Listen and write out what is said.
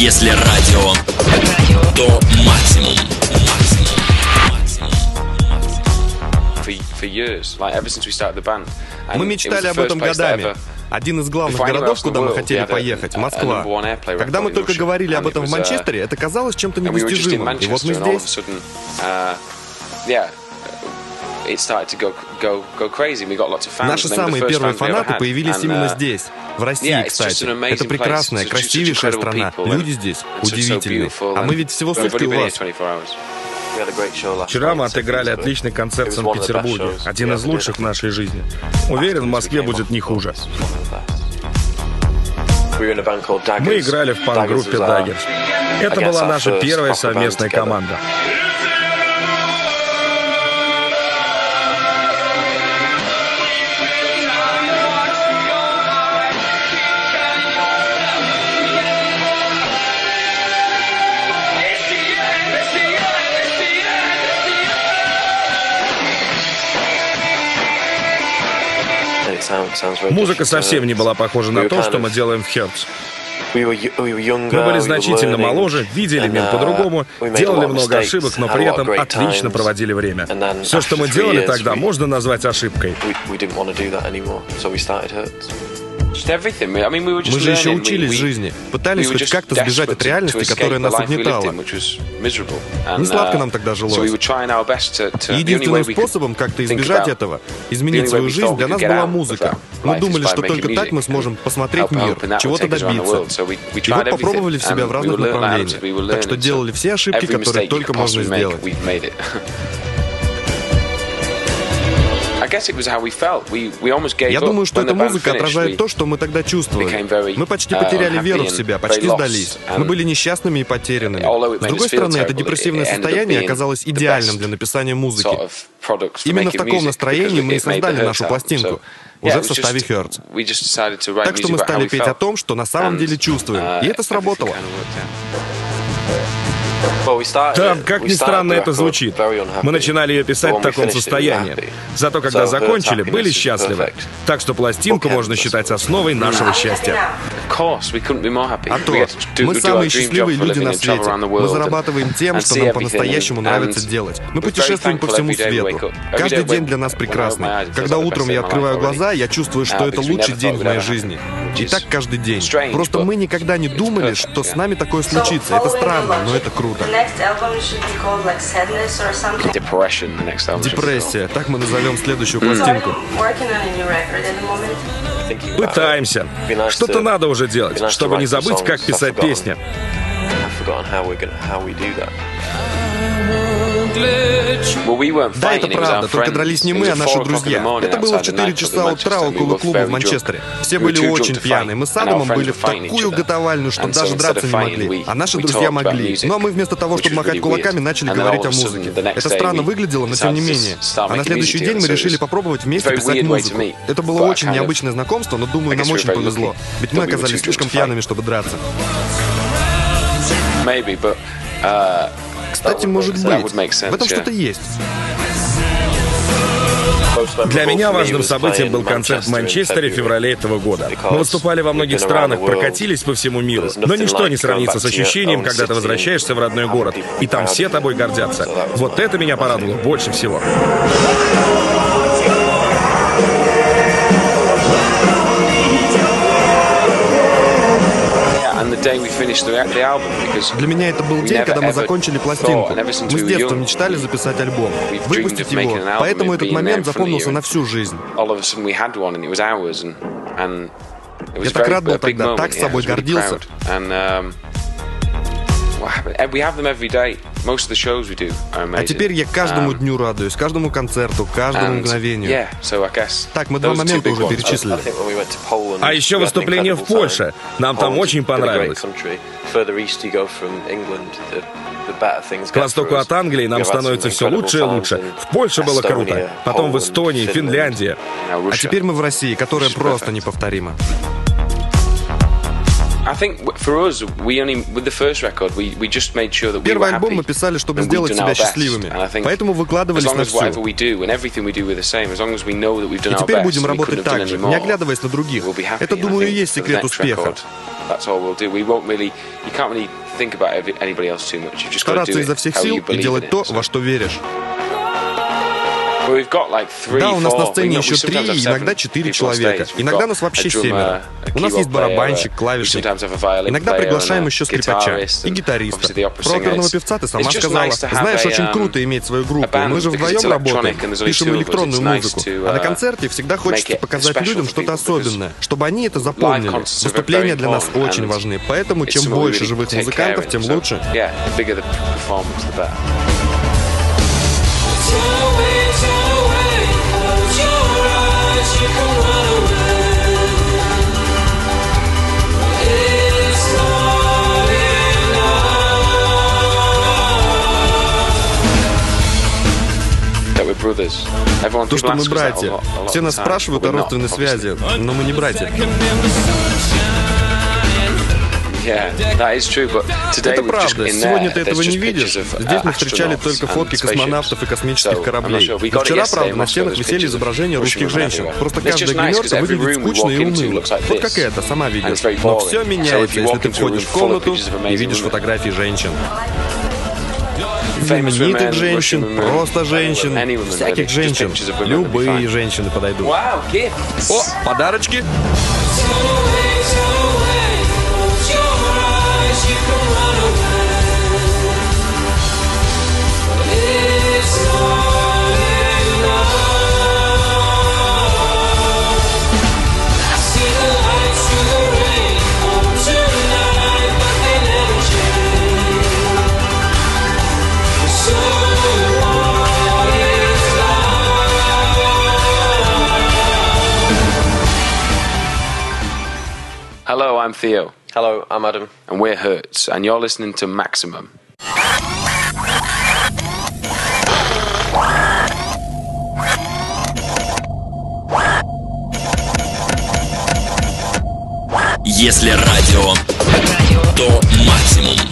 Если радио, то максимум. Мы мечтали об этом годами. Один из главных городов, куда мы хотели поехать, Москва. Когда мы только говорили об этом в Манчестере, это казалось чем-то недостижимым. И вот мы здесь. Наши самые первые фанаты появились именно здесь, в России, кстати. Это прекрасная, красивейшая страна. Люди здесь удивительные. А мы ведь всего сутки у вас. Вчера мы отыграли отличный концерт в Санкт-Петербурге. Один из лучших в нашей жизни. Уверен, в Москве будет не хуже. Мы играли в панк-группе Dagger. Это была наша первая совместная команда. Музыка совсем не была похожа на то, что мы делаем в Hertz. Мы были значительно моложе, видели мир по-другому, делали много ошибок, но при этом отлично проводили время. Все, что мы делали тогда, можно назвать ошибкой. Мы же еще учились жизни, пытались хоть как-то сбежать от реальности, которая нас угнетала. Не сладко нам тогда жилось. Единственным способом как-то избежать этого, изменить свою жизнь, для нас была музыка. Мы думали, что только так мы сможем посмотреть мир, чего-то добиться. И вот попробовали в себя в разных направлениях. Так что делали все ошибки, которые только можно сделать. Я думаю, что эта музыка отражает то, что мы тогда чувствовали. Мы почти uh, потеряли веру в себя, почти сдались. Мы были несчастными и потерянными. С другой стороны, это депрессивное состояние оказалось идеальным для написания музыки. Именно в таком настроении мы и создали нашу пластинку уже в составе Hertz. Так что мы стали петь о том, что на самом деле чувствуем. Uh, И это сработало. Там, как ни странно это звучит, мы начинали ее писать в таком состоянии. Зато когда закончили, были счастливы. Так что пластинку можно считать основой нашего счастья. А то, мы самые счастливые люди на свете. Мы зарабатываем тем, что нам по-настоящему нравится делать. Мы путешествуем по всему свету. Каждый день для нас прекрасный. Когда утром я открываю глаза, я чувствую, что это лучший день в моей жизни. И так каждый день. Просто мы никогда не думали, что с нами такое случится. Это странно, но это круто. Депрессия. Так мы назовем следующую пластинку. Пытаемся. Что-то надо уже делать, чтобы не забыть, как писать песни. Да, это правда, только дрались не мы, а наши друзья. Это было в 4 часа утра около клуба в Манчестере. Все были очень пьяные. Мы с Адамом были в такую готовальную, что даже драться не могли. А наши друзья могли. А мы вместо того, чтобы махать кулаками, начали говорить о музыке. Это странно выглядело, но тем не менее. А на следующий день мы решили попробовать вместе писать музыку. Это было очень необычное знакомство, но думаю, нам очень повезло. Ведь мы оказались слишком пьяными, чтобы драться. Кстати, может быть. В этом что-то есть. Для меня важным событием был концерт в Манчестере в феврале этого года. Мы выступали во многих странах, прокатились по всему миру. Но ничто не сравнится с ощущением, когда ты возвращаешься в родной город, и там все тобой гордятся. Вот это меня порадовало больше всего. Для меня это был день, когда мы закончили пластинку. Мы с детства мечтали записать альбом, выпустить его, поэтому этот момент запомнился на всю жизнь. Я так рад был тогда, так собой гордился. А теперь я каждому дню радуюсь, каждому концерту, каждому мгновению. Так, мы два момента уже перечислили. А еще выступление в Польше. Нам там очень понравилось. К востоку от Англии нам становится все лучше и лучше. В Польше было круто. Потом в Эстонии, Финляндии. А теперь мы в России, которая просто неповторима. Первый альбом мы писали, чтобы сделать себя счастливыми, поэтому выкладывались на все. И теперь будем работать так же, не оглядываясь на других. Это, думаю, и есть секрет успеха. Стараться изо всех сил и делать то, во что веришь. Да, у нас на сцене еще три, иногда четыре человека. Иногда нас вообще семеро. У нас есть барабанщик, клавишник. Иногда приглашаем еще скрипача и гитариста. Про оперного певца ты сама сказала. Знаешь, очень круто иметь свою группу. Мы же вдвоем работаем, пишем электронную музыку. А на концерте всегда хочется показать людям что-то особенное, чтобы они это запомнили. Выступления для нас очень важны, поэтому чем больше живых музыкантов, тем лучше. То, что мы братья. Все нас спрашивают о родственной связи, но мы не братья. Это правда. Сегодня ты этого не видишь. Здесь мы встречали только фотки космонавтов и космических кораблей. Но вчера, правда, на стенах висели изображения русских женщин. Просто каждая гримерка выглядит скучно и уныло. Вот как это, сама видишь. Но все меняется, если ты входишь в комнату и видишь фотографии женщин знаменитых женщин, просто женщин, всяких женщин. Любые женщины подойдут. О, подарочки! Hello, I'm Theo. Hello, I'm Adam. And we're Hertz, and you're listening to Maximum. Если радио, то максимум.